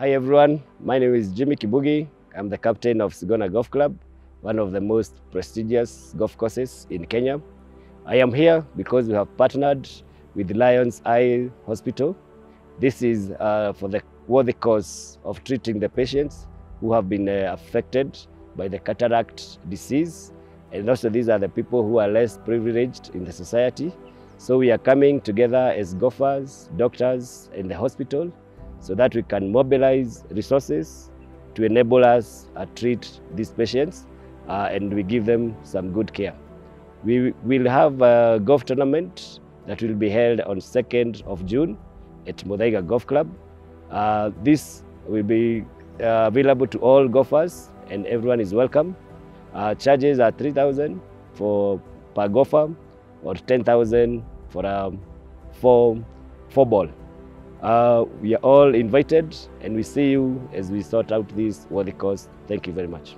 Hi everyone, my name is Jimmy Kibugi. I'm the captain of Sigona Golf Club, one of the most prestigious golf courses in Kenya. I am here because we have partnered with Lions Eye Hospital. This is uh, for the worthy cause of treating the patients who have been uh, affected by the cataract disease. And also these are the people who are less privileged in the society. So we are coming together as golfers, doctors, and the hospital so that we can mobilize resources to enable us uh, treat these patients uh, and we give them some good care. We will have a golf tournament that will be held on 2nd of June at Muthaiga Golf Club. Uh, this will be uh, available to all golfers and everyone is welcome. Uh, charges are 3,000 for per golfer or 10,000 for a four, four ball. Uh, we are all invited and we see you as we sort out this worthy cause. Thank you very much.